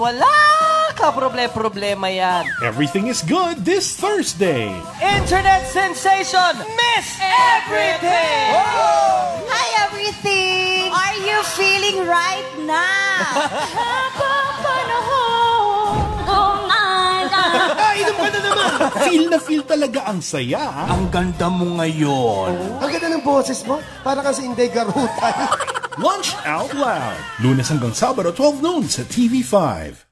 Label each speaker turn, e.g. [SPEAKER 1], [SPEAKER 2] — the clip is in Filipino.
[SPEAKER 1] wala ka problema-problema yan.
[SPEAKER 2] Everything is good this Thursday.
[SPEAKER 1] Internet sensation, Miss Everything!
[SPEAKER 3] Hi, everything! Are you feeling right now?
[SPEAKER 2] Inom ka na naman! feel na feel talaga ang saya.
[SPEAKER 4] Ang ganda mo ngayon.
[SPEAKER 5] Ang ganda ng boses mo. Para kasi Inday Garutan.
[SPEAKER 2] Lunch Out Loud. Lunes hanggang Sabado, 12 noon sa TV5.